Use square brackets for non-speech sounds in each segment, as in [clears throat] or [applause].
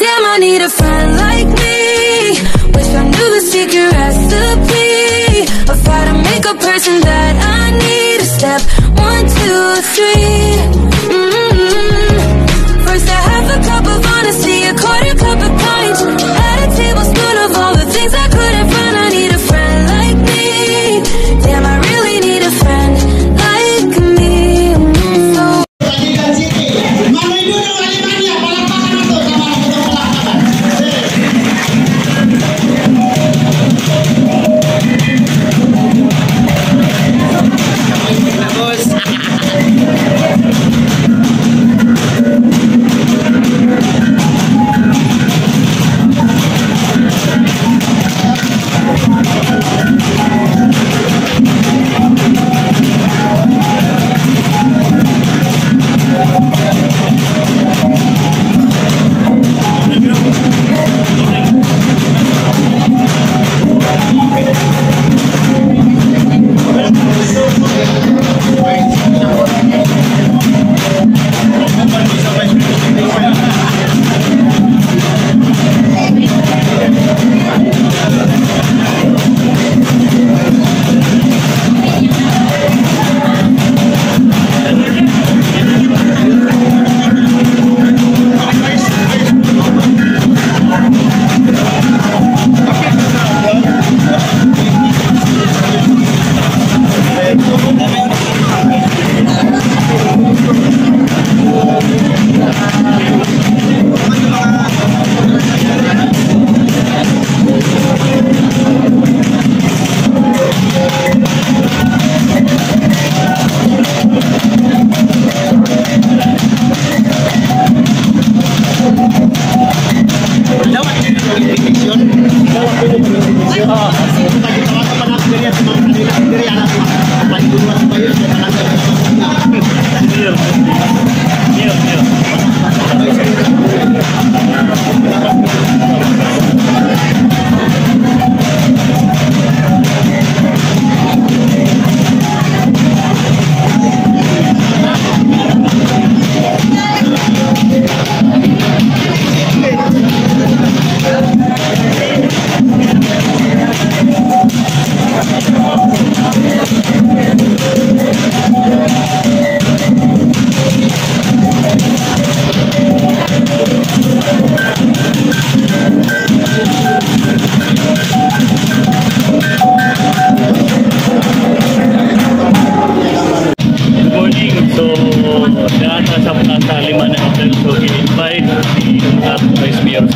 Damn, I need a friend like me. Wish I knew the secret recipe of how to make a person that. Jakarta sampai Plaza 5 ng April. So, di invite the Vice Mayor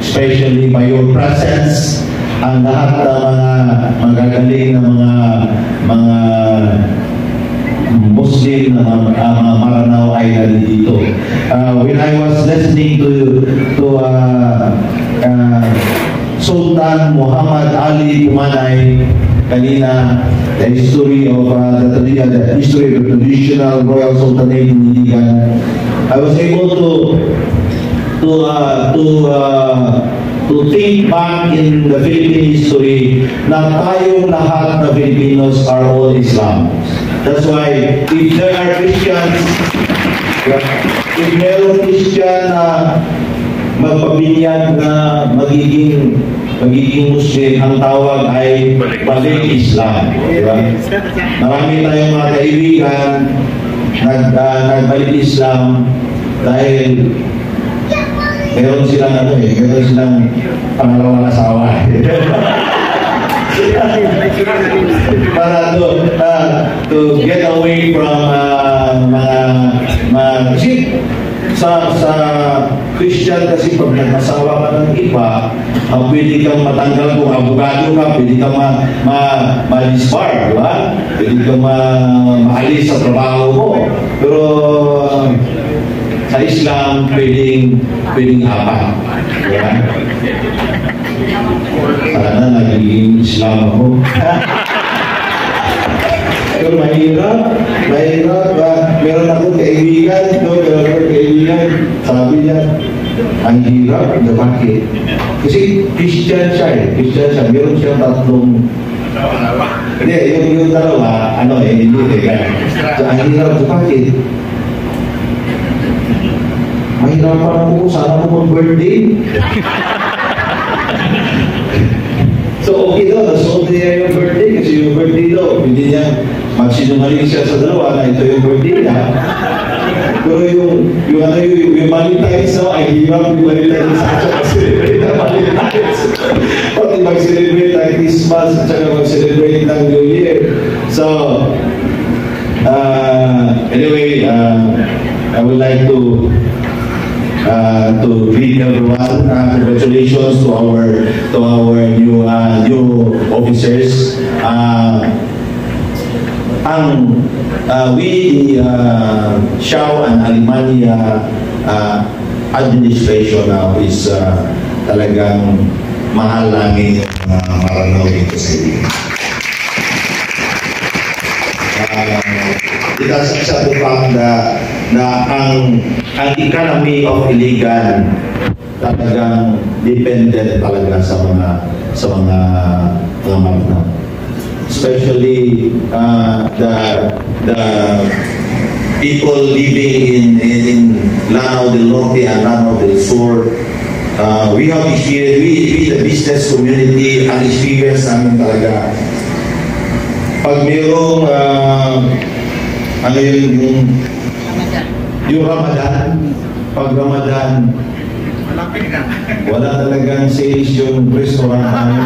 especially Mayor Presence, ang lahat ng mga magagaling na mga mga Muslim na mga, ah, mga Maranao Island dito. Uh, ah, when I was listening to to uh, uh, Sultan Muhammad Ali Pumanay kanina the history of uh, the, the history of the traditional royal sultanate in Iligan, I was able to to uh, to uh, to think back in the Philippine history na tayong lahat na Filipinos are all Islam. That's why if there are Christians, if meron Christian na magpabinyag na magiging magiging Muslim, ang tawag ay balik Islam. Diba? Marami tayong mga kaibigan nag, uh, nagbalik Islam dahil meron silang ano eh, meron silang pangalawang asawa. [laughs] para to, uh, to get away from uh, mga, mga, kasi sa sa Christian kasi pag nagmasawa ka ng iba, uh, pwede kang matanggal kung abogado ka, pwede kang ma, ma, ma-disbar, di ba? Pwede kang ma, maalis sa trabaho mo. Pero sa Islam, pwedeng apat. Di ba? Sana nagiging Islam ako. Pero mahirap, mahirap. Uh, meron akong kaibigan, no? meron akong kaibigan. Sabi niya, ang hirap, na bakit? Christian siya Christian siya. Meron siyang tatlong hindi? Mahirapan ako, sana ako mag-birthday. So, okay daw, nasuot niya yung birthday kasi yung birthday daw, hindi niya magsinungaling siya sa dalawa na ito yung birthday niya. Pero yung, yung ano yung, yung Valentine's daw, ay hirap yung Valentine's at saka mag-celebrate ng Valentine's. Pati mag-celebrate ng Christmas at saka mag-celebrate ng New Year. So, uh, anyway, uh, I would like to uh, to greet everyone. Uh, congratulations to our to our new uh, new officers. Uh, ang uh, we uh, Shao and Alimani uh, administration now is uh, talagang mahal namin uh, Maranao dito sa Iligan. It has accept the fact na, na ang, ang economy of Iligan talagang dependent talaga sa mga sa mga mga. Especially uh, the the people living in in Lanao del Norte and Lanao del Sur uh, we have experience, we, we the business community, ang experience namin talaga pag mayroong uh, ano yun, yung yung Ramadan, pag Ramadan, wala talagang sales yung restaurant namin.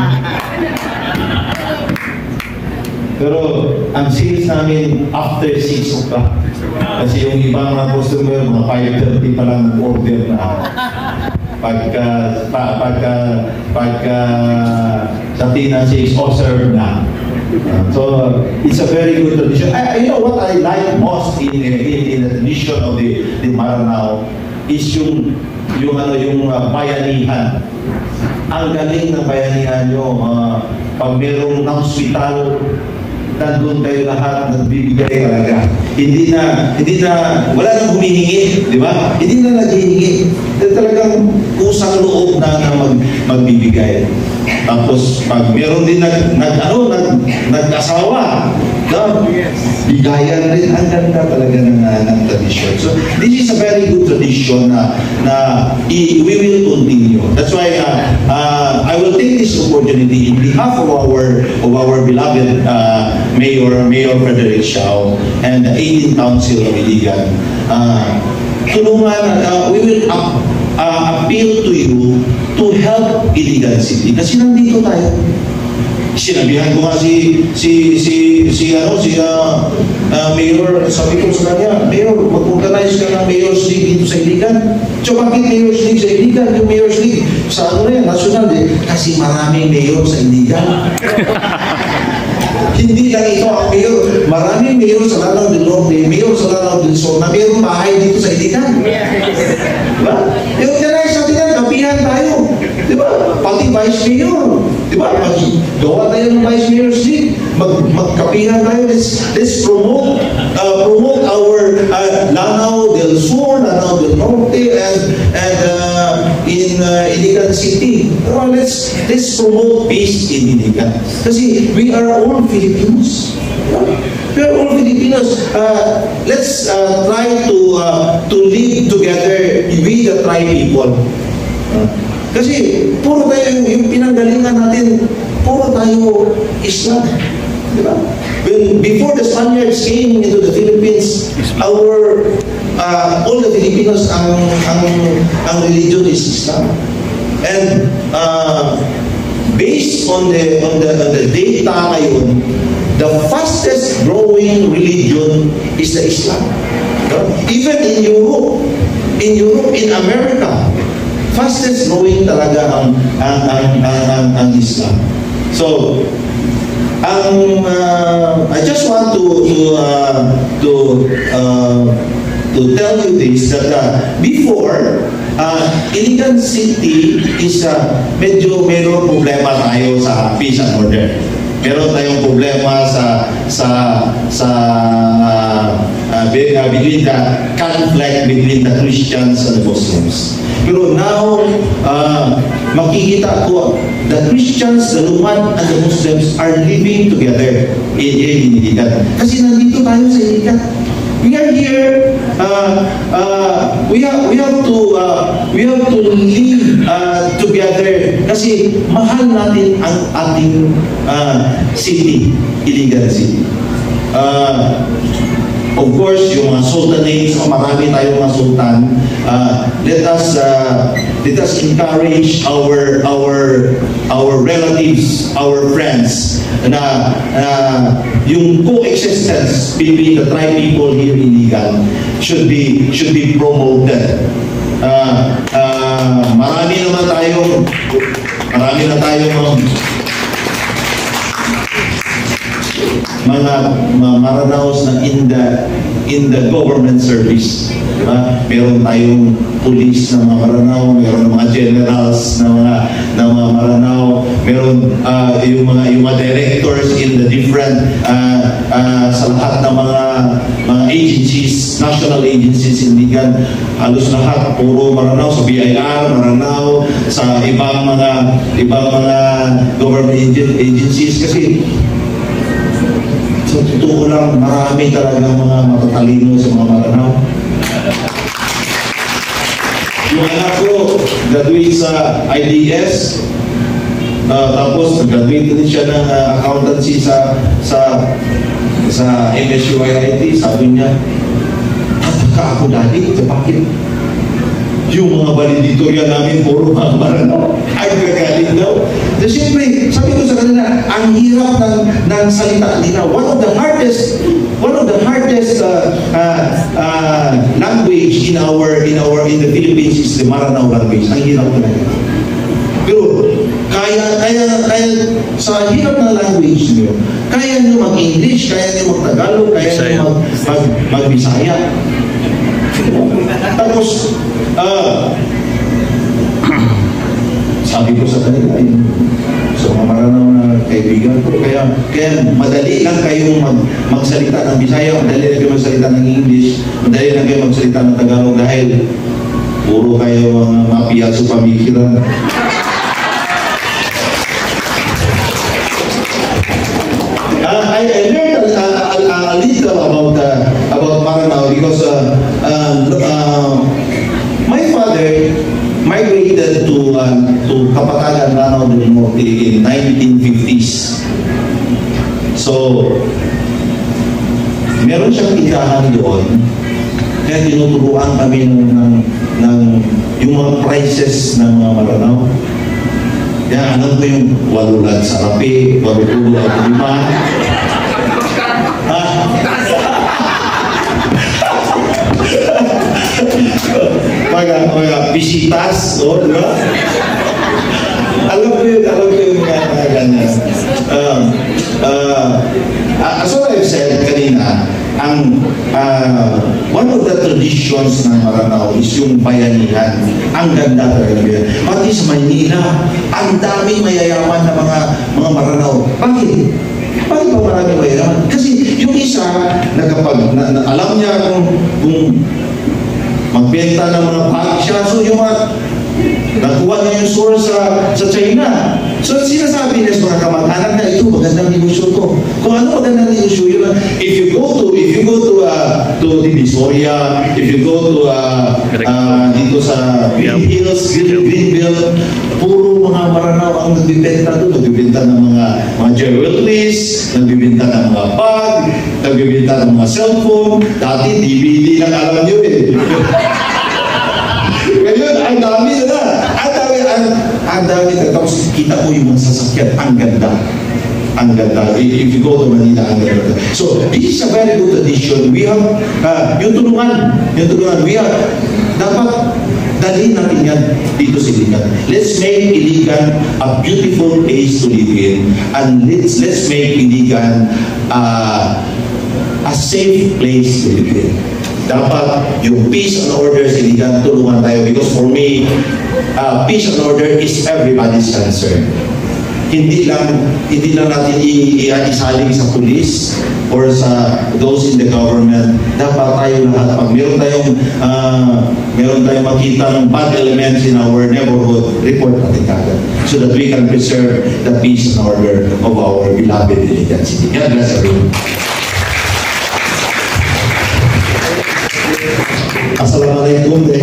Pero ang sales namin after 6 o'clock. Kasi yung ibang mga customer, mga 5.30 pa lang order na. Pagka, pa, pagka, pagka sa Tina 6, oh, serve na. So, it's a very good tradition. I, you know what I like most in, in, in the tradition of the, the Maranao is yung yung ano yung uh, bayanihan. Ang galing ng bayanihan nyo. Uh, pag merong hospital, nandun kayo lahat, nagbibigay talaga. Hindi na, hindi na, wala nang humihingi, di ba? Hindi na naghihingi. Talagang kusang loob na, na mag, magbibigay. Tapos, pag meron din nag, nag ano, nag, nag-asawa, no? bigayan rin. Ang ganda talaga ng, uh, ng tradition. So, this is a very good tradition na, na i, we will continue. That's why uh, uh, I will take this opportunity in behalf of our of our beloved uh, Mayor, Mayor Frederick Shaw and the 18th Council of Iligan. Uh, tulungan, uh, we will up, uh, appeal to you to help Iligan City. Kasi nandito tayo. Sinabihan ko nga si si si si ano si uh, uh, mayor sabi ko sa kanya mayor mag-organize ka ng mayor's league dito sa Iligan so bakit mayor's league sa Iligan yung mayor's league sa ano na yan national eh kasi maraming mayor sa Iligan [laughs] hindi lang ito ang mayor maraming mayor sa Lanao del Norte mayor sa Lanao del Sur na mayroong bahay dito sa Iligan diba? i-organize natin yan kapihan tayo diba? pati vice mayor diba? Pag gawa tayo ng vice mayor's league mag magkapihan tayo let's, let's promote uh, promote our uh, Lanao del Sur Lanao del Norte and and uh, in uh, Iligan City. Oh, let's let's promote peace in Iligan. Kasi we are all Filipinos. We are all Filipinos. Uh, let's uh, try to uh, to live together with the tri people. Uh, kasi puro tayo yung, pinanggalingan natin, puro tayo Islam. Di ba? When, before the Spaniards came into the Philippines, our uh, all the Filipinos ang ang ang religion is Islam. And uh, based on the on the on the data ngayon, the fastest growing religion is the Islam. No? Even in Europe, in Europe, in America, fastest growing talaga ang ang ang, ang, ang Islam. So, ang uh, I just want to to uh, to uh, to tell you this that uh, before uh, Iligan City is uh, medyo meron problema tayo sa peace and order. Meron tayong problema sa sa sa uh, uh, be- between the conflict between the Christians and the Muslims. Pero now, uh, makikita ko, the Christians, the Luman, and the Muslims are living together in, in Iligan. Kasi nandito tayo sa Iligan. We are here. Uh, uh, we have we have to uh, we have to live uh, together kasi mahal natin ang ating uh, city, Iligan City. Uh, of course, yung mga sultanates, marami tayong mga sultan. Uh, let us uh, let us encourage our our our relatives, our friends na uh, yung coexistence between the tribe people here in Iligan should be should be promoted. Uh, uh, marami naman tayong marami na tayong mga Maranaos na in the in the government service. Diba? Meron tayong police na mga Maranao, meron mga generals na mga na mga Maranao, meron ah, yung mga yung mga directors in the different ah, ah, sa lahat ng mga mga agencies, national agencies in Ligan, halos lahat puro Maranao sa BIR, Maranao, sa ibang mga ibang mga government agen- agencies kasi sa totoo lang, marami talaga mga matatalino sa mga Maranao. Yung anak ko, graduate sa IDS, uh, tapos graduate din siya ng uh, accountancy sa sa sa MSUIT. Sabi niya, Tataka ako dati, bakit? Yung mga valedictorian namin, puro mga Maranao. Ay, gagaling daw. So, siyempre, sabi ko sa kanila, ang hirap ng, ng salita nila. One of the hardest, one of the hardest uh, uh, uh, language in our, in our, in the Philippines is the Maranao language. Ang hirap talaga. Pero, kaya, kaya, kaya, sa hirap ng language niyo, kaya niyo mag-English, kaya niyo mag-Tagalog, kaya niyo mag, mag, mag-Bisaya. Tapos, ah, [clears throat] sabi ko sa kanila, yun, sa mga maranaw na kaibigan ko, kaya, kaya madali lang kayong mag, magsalita ng Bisaya, madali lang kayo magsalita ng English, madali lang kayo magsalita ng Tagalog dahil puro kayo mga mafia sa pamikiran. Migrated to uh, to Kapatagan, Lanao del Norte in 1950s. So, meron siyang tindahan doon. Kaya tinuturuan kami ng, ng, ng yung mga prices ng mga Maranao. Kaya alam ko yung walulan sa kape, walutulo at lima. Mga, mga bisitas, no? Ba? alam ko yun, alam ko yung mga mga ganyan. Um, uh, as what I've said kanina, ang uh, one of the traditions ng Maranao is yung bayanihan. Ang ganda talaga yun. Pati sa Maynila, ang daming mayayaman na mga mga Maranao. Bakit? Bakit ba maraming mayayaman? Kasi yung isa, na kapag na, na, alam niya kung, kung magbenta ng mga bag siya, so yung mga Nakuha niya yung source sa, sa China. So sinasabi niya sa mga kamag-anak na ito, magandang negosyo to. Kung ano magandang negosyo, yun ang- if you go to, if you go to, uh, to Divisoria, if you go to, uh, uh, dito sa Green Hills, Green, Greenbelt, puro mga maranaw ang nagbibenta doon. Nagbibenta ng mga, mga jewelries, nagbibenta ng mga bag, nagbibenta ng mga cellphone. Dati DVD lang alam niyo eh. [laughs] Ngayon, ang dami na. Ang dami, ang, ang dami na. Tapos kita ko yung sasakyan. Ang ganda. Ang ganda. If, you go to Manila, ang ganda. So, this is a very good addition. We have, uh, yung tulungan, yung tulungan, we have, dapat dalhin natin yan dito sa Iligan. Let's make Iligan a beautiful place to live in. And let's, let's make Iligan uh, a safe place to live in. Dapat yung peace and order sa Iligan, tulungan tayo. Because for me, uh, peace and order is everybody's concern. Hindi lang hindi lang natin i- i- isaling sa police or sa those in the government. Dapat tayo lahat, pag meron tayong uh, meron tayong makita ng bad elements in our neighborhood, report natin kagad so that we can preserve the peace and order of our beloved Iligan City. God bless everyone. leitura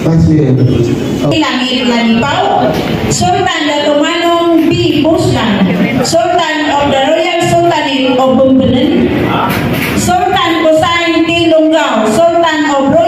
Mayor. Langit Sultan Datumanong B. Buslan, Sultan of the Royal Sultanate of Bumbunan, Sultan Kusain T. Lunggao, Sultan of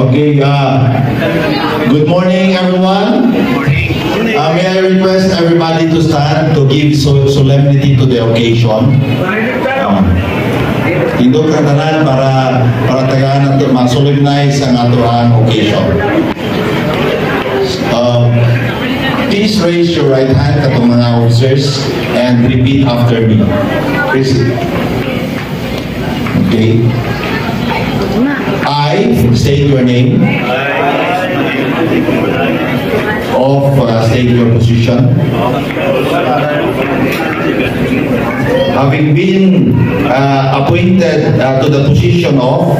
Okay, uh, good morning everyone. Uh, may I request everybody to stand to give so solemnity to the occasion. Um, Tindog para para tagaan nato ma-solemnize ang ato ang occasion. Um, please raise your right hand katong mga officers and repeat after me. Please. Okay. I state your name. of uh, stating your position. Having been uh, appointed uh, to the position of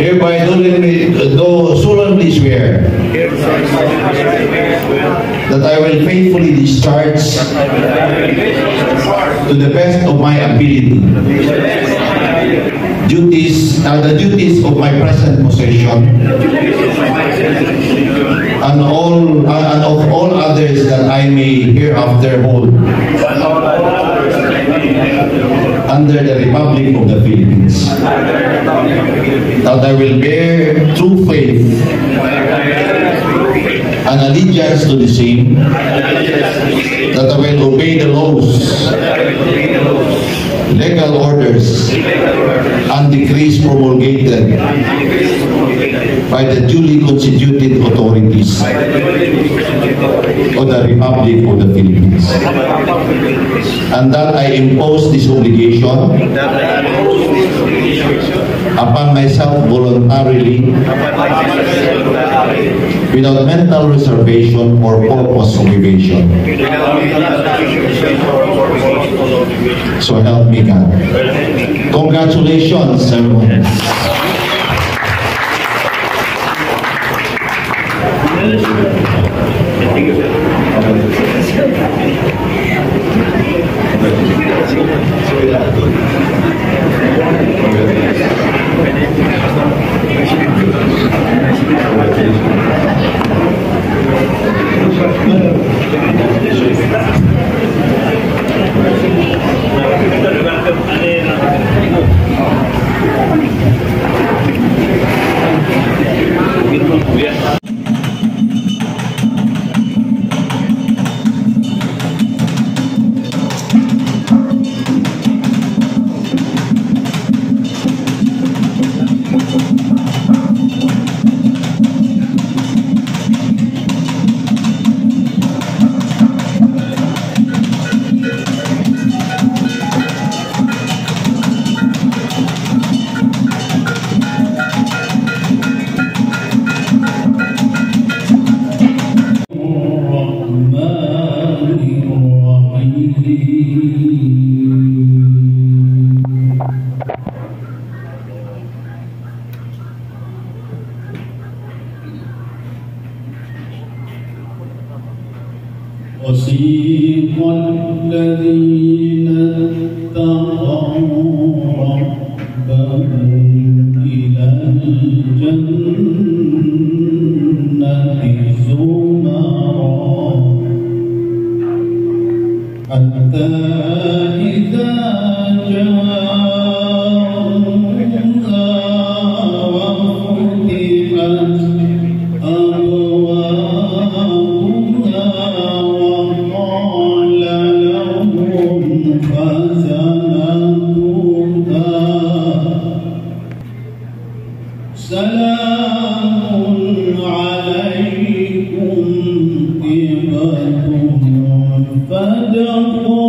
hereby solemnly, do solemnly swear that I will faithfully discharge to the best of my ability duties uh, the duties of my present position and all uh, and of all others that I may hereafter hold under the Republic of the Philippines. That I will bear true faith and allegiance to the same that I will obey the laws legal orders and decrees promulgated by the duly constituted authorities of the Republic of the Philippines. And that I impose this obligation upon myself voluntarily without mental reservation or purpose motivation. So help me God. Congratulations, everyone. Thank you. فدخل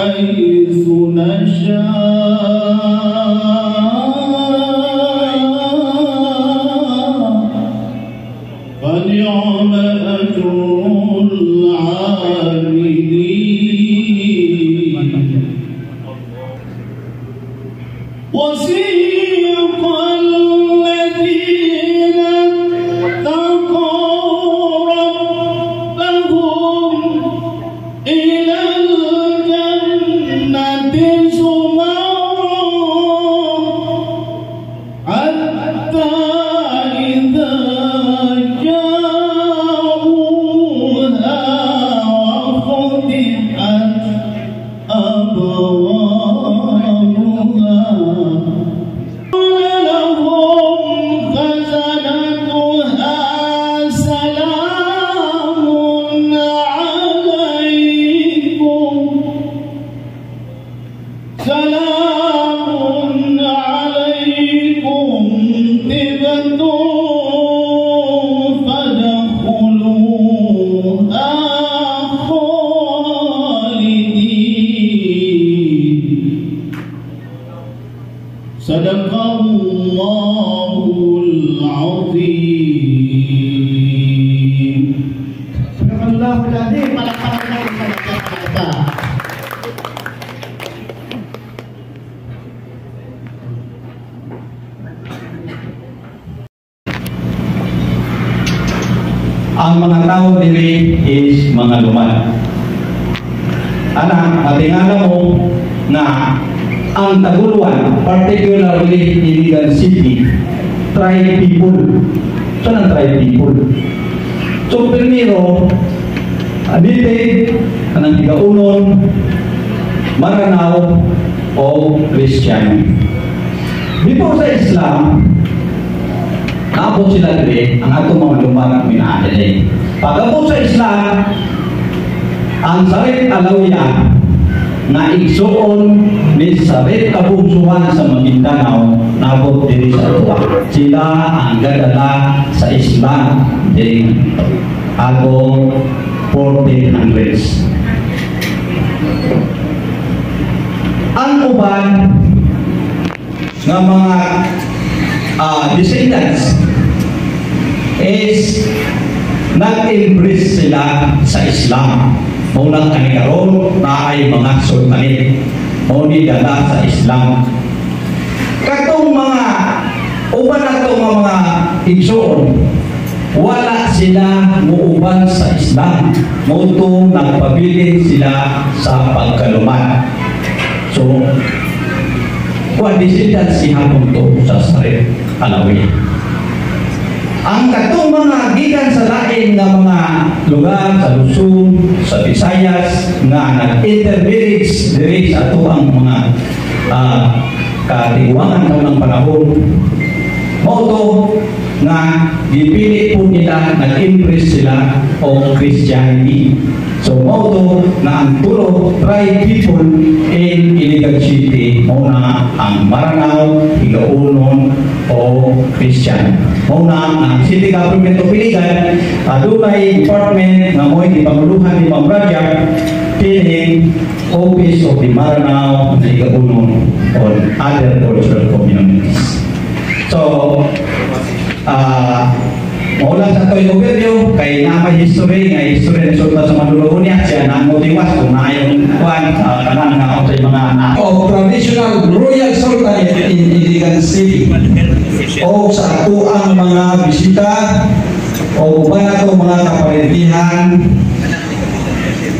حيث نشاء. Allahu Alazim, palakpakan natin sa nagkakata. ang mga tao diri is mga luman. Anak, matingala mo na ang Taguluan, particularly Iligan City, tribe people. Saan ang tribe people? So, primero, Adite, kanang tigaunon, Maranao, o Christian. Dito sa Islam, Naabot sila diri ang atong mga lumak minaadali. Pagabot sa Islam, ang sarit alawiya na igsuon ni sarit kabungsuhan sa Maguindanao naabot diri sa tuwa. Sila ang gadala sa Islam diri agong 1400s. Ang uban nga mga ah, descendants is nag-embrace sila sa Islam. Munang kanikaroon na ay mga sultanit. Muni dala sa Islam. Katong mga uban na itong mga igsoon, wala sila muuban sa Islam. Muto nagpabilin sila sa pagkaluman. So, Kuan disidan si hapon sa sarit alawi. Ang katong mga gikan sa lain nga mga lugar sa Luzon, sa Visayas nga nag-intermarriage diri sa ato ang mga uh, katiguangan ng panahon. Mao nga gipili po nila nag-impress sila o Christianity. So mao na ang tulo tribe people in Iligan City mao na ang Maranao, Igaunon o Christian. Mao na ang City Government of Iligan adunay department nga mo'y gipanguluhan ni Rajab filling office of the Maranao na Igabunon on other cultural communities. So, ah, Mula sa to'y overview, kay nama history, nga history ng sultan sa Mandulugo niya, siya na mo tiwas kung na yung kuhan, uh, kanan nga ako sa mga anak. Of traditional royal sultanate in Iligan City. O sa ato ang mga bisita, o ba na to mga kaparintihan,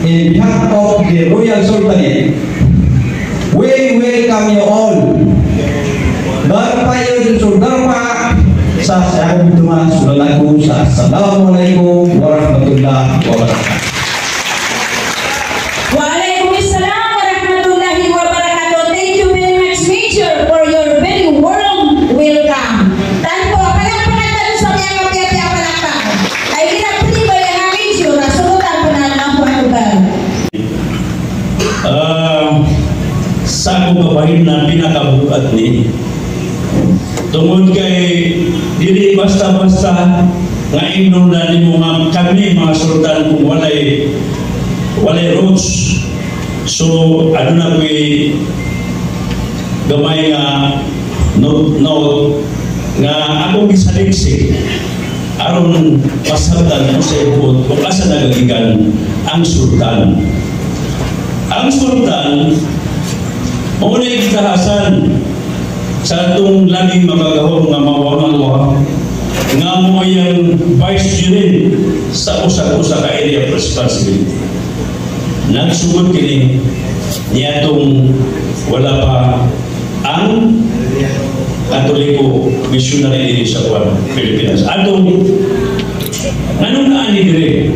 in behalf of the royal sultanate, we welcome you all. Darpa yun, so darpa, sa sa akong dumaan sa lago sa Assalamualaikum warahmatullahi wabarakatuh. Waalaikumsalam warahmatullahi wabarakatuh. Thank you very much, Major, for your very warm welcome. Tanpo, palakpakan tayo sa mga kapiyapya palakpak. Ay kinapili ba yung mga Major na sunutan po na lang po ang lugar. Ah, sa akong kabahin na pinakabukat ni tungod kay dili basta-basta nga inuna ni mo nga kami mga sultan kung walay walay roots. So ano na ko'y gamay nga note note nga akong gisaliksik aron pasabtan mo sa ibot kung asa nagagigan ang sultan. Ang sultan muna ikitahasan sa atong laging magagahong nga mawamangwa nga mo yung vice jury sa usa-usa ka area of responsibility. Nagsugod kini niya itong wala pa ang Katoliko missionary diri sa Juan, Pilipinas. Atong anong naan ni dire?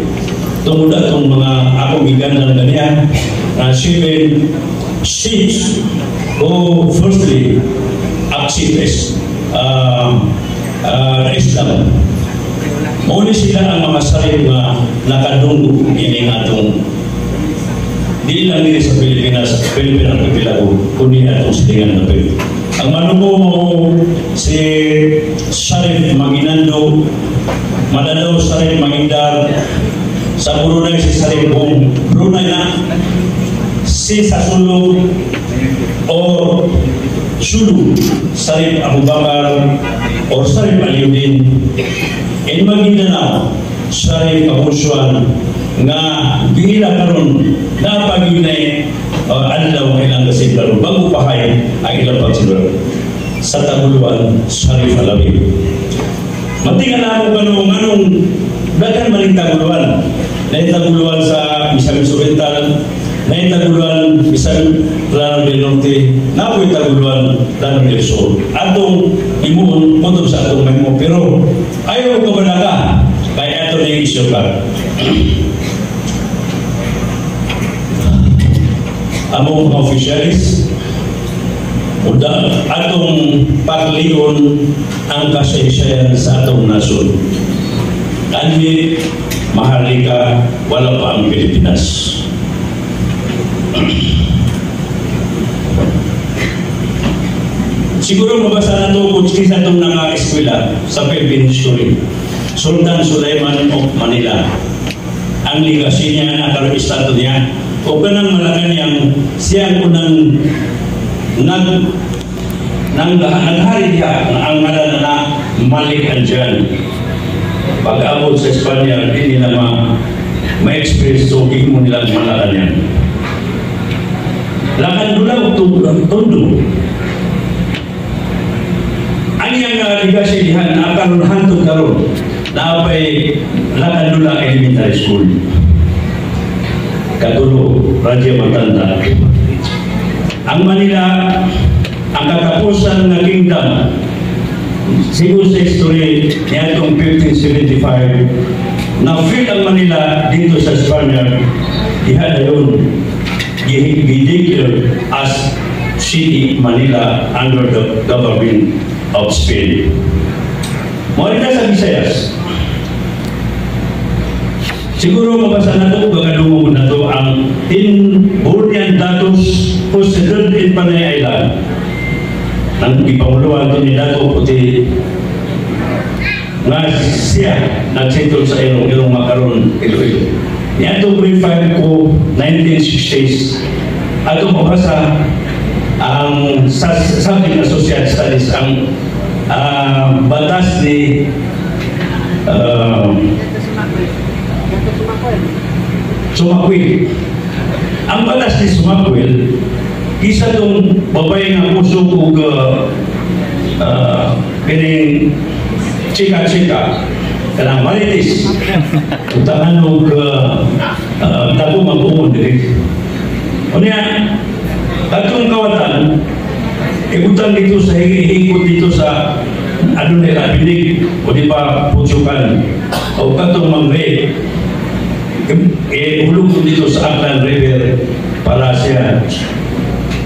Tungod atong mga akong gigandan kaniya na seven seats o firstly activists uh, uh, Islam. Muna sila ang mga sarili nga nakadunggo ini nga atong di lang diri sa Pilipinas, Pilipinas ang pilago, kundi atong silingan na Pilipinas. Ang manubo mo si Sharif Maginando, Madalaw Sharif Magindar, sa Brunei si Sharif Bong, Brunei na, si Sasulog, o Sulu, Sarip Abu Bakar, or Sarip Aliuddin. In Maguindanao, Sarip Abu Suan, nga bihila karon na paginay uh, adlaw ilang kasi karon bago pahay ang ilang pagsulod sa taguluan Sarip Alawi. Matingan na ako kanong anong daghan man yung taguluan. Na yung taguluan sa Misamis Oriental, na yung taguluan Misan Plano del Norte, na ako yung taguluan Plano del Sur. Atong imuon, puntong sa atong memo. Pero ayaw ko ba ka? Kaya ito na isyo ka. Among mga officialis, atong pagliyon ang kasaysayan sa atong nasod. Kanhi, mahalika, wala pa ang Pilipinas. Siguro mabasa na ito kung kisa itong naka-eskwela sa Philippine. Sultan Sulaiman of Manila. Ang legacy niya, nakaroon istato niya. O kanang malakan niyang siya ko nang nag nang naghari niya ang ngalan na Malik Anjan. Pag-abot sa Espanya, hindi nila ma ma-experience so mo nilang malakan yan. Lakan dula tundo. Ang yang nagligasi dihan na karon hantod karon na lakan dula elementary school. Katulo, Radya Matanda. Ang Manila, ang katapusan ng kingdom, siguro sa history niya itong 1575, na-feel ang Manila dito sa Spaniard, diha na yun, gideclared as City Manila under the government of Spain. Mawalita sa Visayas, Siguro mabasa na ito, bagalungo na ito ang in Burnian Datos considered in Panay Island. Ang ipanguluan ito ni Dato Puti nga siya nagsettle sa ilong ilong makaroon Iloilo. Yan itong grade 5 ko, 1960s. Ato mabasa ang sa subject na social studies ang ah, batas ni uh, Sumakwil. Ang batas ni Sumakwil, isa itong babae nga puso kong uh, uh, chika-chika kanang marites utahan og uh, dako magpumon diri unya atong kawatan ibutan dito sa higit dito sa ano nila binig o di pa putsukan o katong mangre eh ulog dito sa Aklan River para siya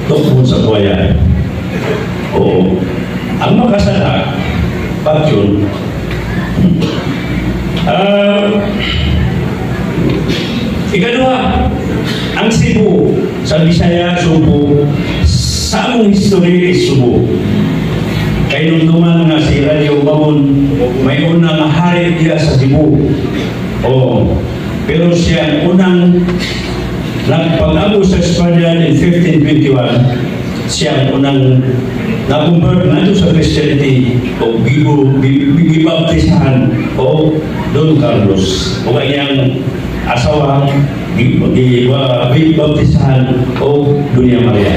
tukbo sa buhaya o ang makasala pag Ah, Ikadua, ang Cebu sa Bisaya, Subo, sa among history is Subo. Kay nung duman nga si Radio Babon, may unang hari diya sa Cebu. Oh, pero siya ang unang nagpag-abo sa Espanya in 1521, siya ang unang na-convert na sa Christianity o gibaptisahan o Don Carlos o kanyang asawa gibaptisahan o Dunia Maria.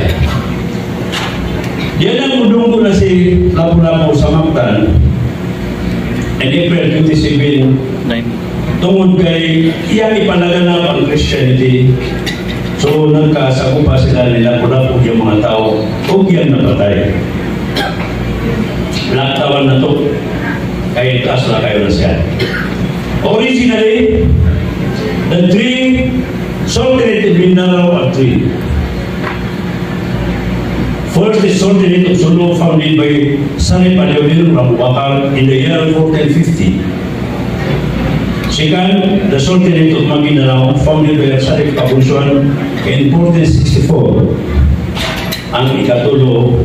Yan ang mundong ko na si Lapu-Lapu sa Mactan in April 27 tungod kay iyang ipalaganap ang Christianity So nagkasakupa sila nila kula po yung mga tao huwag yan napatay. Laktawan na to kay taas na kayo na siya. Originally, the tree Sultanate in Mindanao are three. First is Sultanate of Sulu founded by Sani Paliodin Rambuakar in the year 1450. Second, the Sultanate of Maguindanao, founded by Sarif Kabusuan in 1464. Ang ikatulo,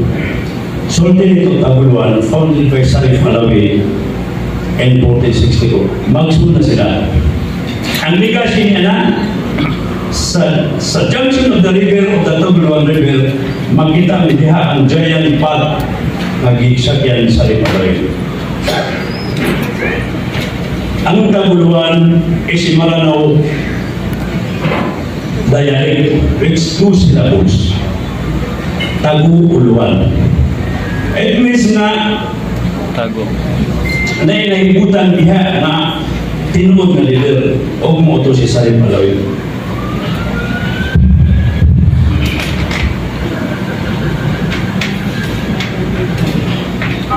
Sultanate of Taguluan, founded by Sarif Malawi in 1462. Magsun na sila. Ang legacy niya na, sa, sa junction of the river of the Taguluan River, makita ang diha ang giant path na gisakyan sa Malawi. Ang Taguluan is si Maranao dialect with two syllables. Tagu-uluan. It means na Tago. Na inahibutan diha na tinuod nga leader o mo to si Salim Malawi.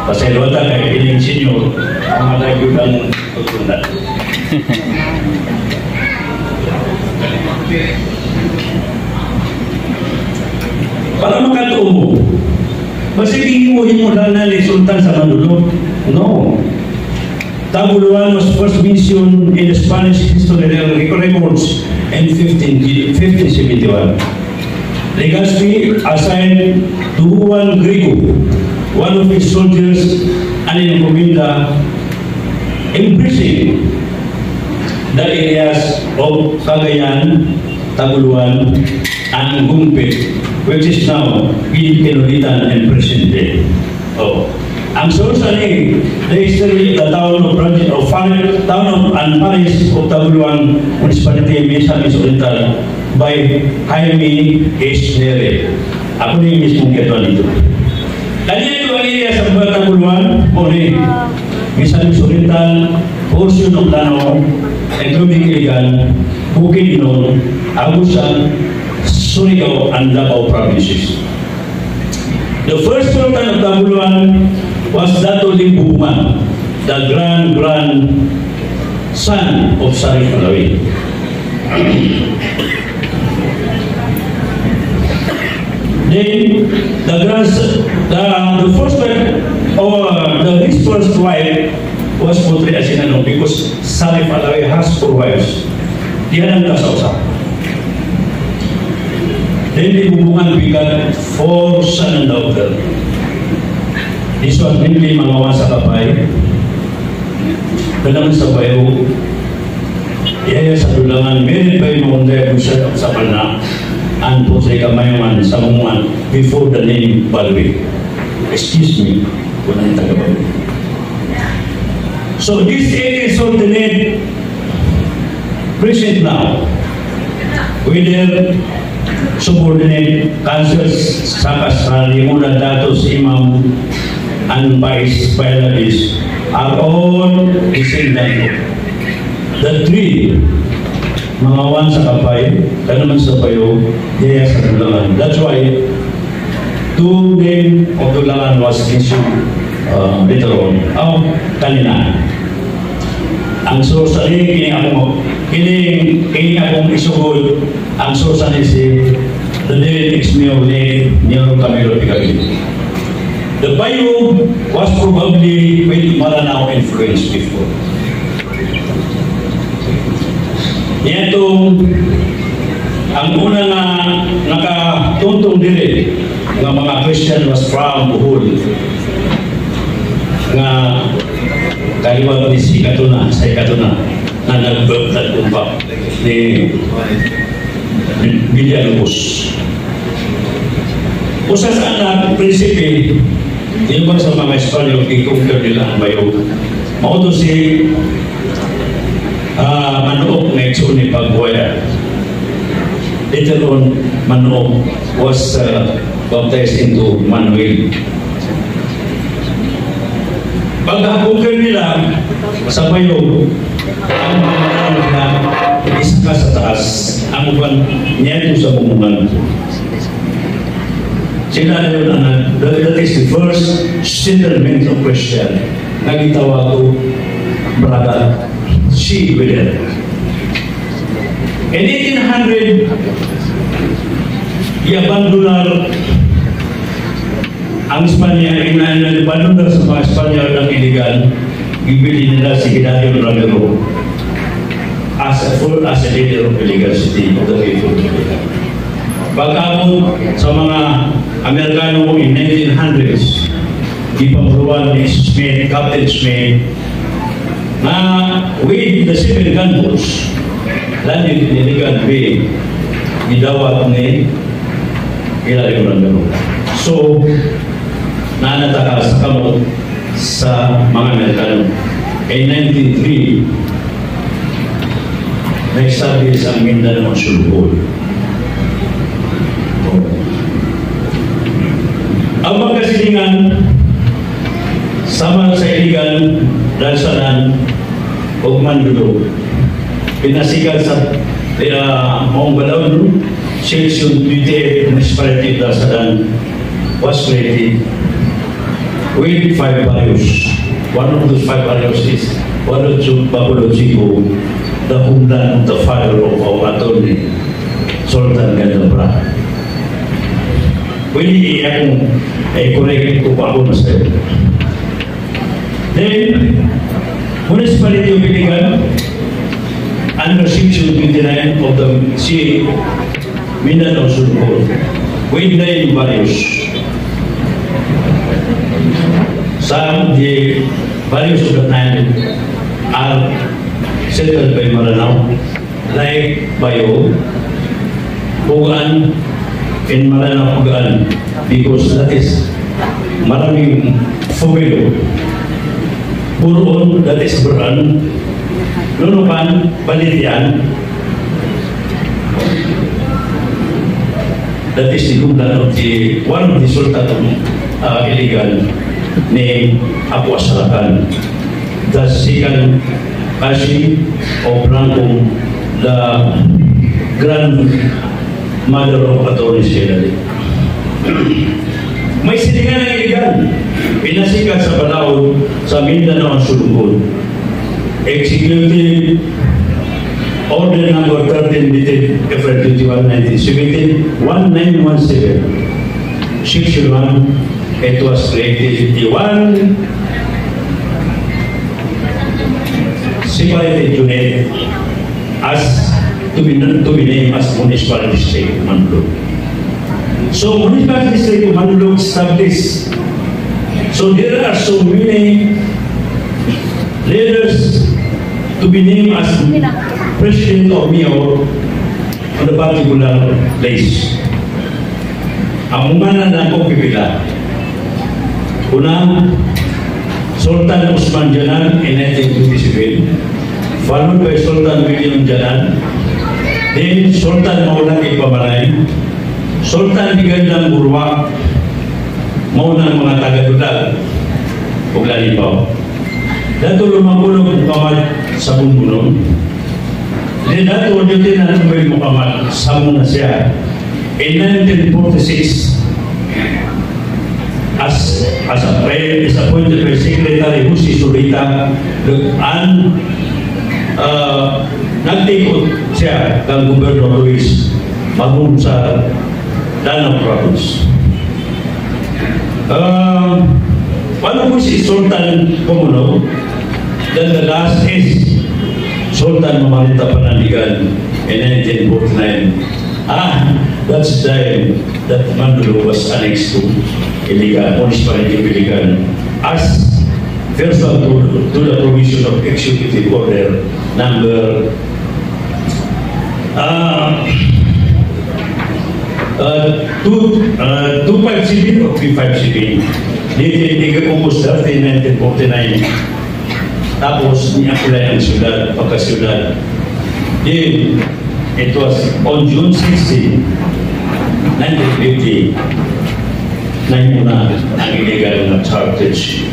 Pasaylotan kay piling senior ang malagyod ang tutunan. Para makatuo mo, Basta hihimuhin mo lang na ni Sultan sa Mandulo. No. Taguluan was first mentioned in Spanish historical records in 15, 1571. Legazpi assigned to Juan Grigo, one of his soldiers, an encomienda embracing the areas of Cagayan, Taguluan, and Gumpit, which is now in Kinulitan and present day. Oh. Source ani, the history the town of Project of Far- town of and parish of Taguluan Municipality, Misamis Oriental by Jaime H. Nere. Ako ni mismo kito dito. Kanya ang area sa mga Taguluan, Mori, Misamis Oriental, portion of Lanao, including Iligan, Bukidnon, Agusan, Surigao, and Davao provinces. The first sultan of Tabuluan was Dato Limbuman, the grand grand son of Sarif Malawi. then the grand the, the first wife or the his first wife was Putri Asinano because Sarif Malawi has four wives. Diyan ang kasausap. Then the hubungan bigat for son and daughter. This was mainly mga sa kapay. Dalam sa bayo, Yaya sa dulangan, meron pa yung mga tayo sa, pana, an po sa ikamayaman sa mungan before the name Balwi. Excuse me, wala yung taga Balwi. So this is alternate present now whether subordinate councils sa kasali mula datos imam and vice presidents are all level. The three, mga one sa kapay, kanaman sa payo, yaya sa dulangan. That's why two name of dulangan was issued uh, later on. Oh, kanina. Ang source ani kini ako kini kini akong isugod ang source ani si the David X Mio ni Nero Camilo Picagli. The Bayou was probably with Maranao influence before. Nitong ang una nga nakatuntong dili nga mga Christian was from Bohol nga kaliwag ni si Katuna sa Katuna na nagbabtad kumpa ni Villalobos. Usa sa anak, prinsipe, ba sa mga Espanyol, kikungkir nila ang bayo. Mauto si uh, Manook na ito ni Pagboya. Later on, Manook was uh, baptized into Manuel. Pagkakungkir nila sa bayo, ang mga nila isa ka sa taas, ang upan niya sa bumungan. Sila yun ang that, is the first settlement of Christian na gitawag ko Braga Sea Willer. In 1800, i-abandonar ang Espanya, ina-abandonar sa mga Espanyol ang iligal, ibili nila si Hilario Ramiro as a full as a leader of illegal city of the people. Pagkabot sa mga Amerikano in 1900s, ipagruan ni Smith, Captain Smith, na with the civil gunboats, landed in illegal way, gidawat ni Hilario Ramiro. So, nanataka sa kamot sa mga Amerikano. In 1903, na-establish ang Mindanao Sulbol. Ang magkasilingan sama sa iligan dalsanan o mandulo pinasikan sa uh, Maong Balawin section 28 municipality dalsanan was created with five barrios. One of those five barrios is Barrio Babulo Chico, the homeland of the father of our attorney, Sultan Quindi è un, è il collegamento qua. Then, municipality of Iligan under section 29 of the CA Mindanao Sur Code, guideline values. Some the values of the land are settled by Maranao, like Bayo, Bugan, and Maranao Pugaan, because that is maraming Fumilo. Puroon, that is Buran, Lunukan, Balitian, that is the homeland of the, one of the Sultan of uh, illegal named Abu Asrakan. The second Kashi of Blanco, the grandmother of Attorney General. May silingan ng iligan. Pinasikat sa Balaod sa Mindanao ang sulungkod. Executive Order number 13 dated April 21, 1917, 1917. Section 1, it was created the one separated unit as to be named as Municipal District Manulog. So Municipal District Manulog established. So there are so many leaders to be named as president or mayor on a particular place. Ang umana na ko pipila. Una, Sultan Usman Janan in 1927, followed by Sultan William Janan, then Sultan Maunang Ipamanay, Sultan Bigandang Burwa, maunang mga taga-dudag, ug lalipaw. Dato lumagulog Muhammad sa bumbunon. Then dato Lieutenant Noel Muhammad sa muna siya. In 1946, as as a is appointed by Secretary Husi Surita and uh, nagtikot siya kang Governor Luis magong sa Danang Province. Um, Paano po si Sultan Kumuno? Then the last is Sultan Mamalita Panandigan in 1949. Ah, that's the time that Mandulo was annexed to Iligan, municipality of Iligan, as first of all to, to the provision of executive order number uh, uh, two, uh, 257 or 357. Dito hindi ko kumusta in 1949. Tapos niapulay ang syudad, pagkasyudad. Then, it was on June 16, 1950, na yun na ang illegal na chartage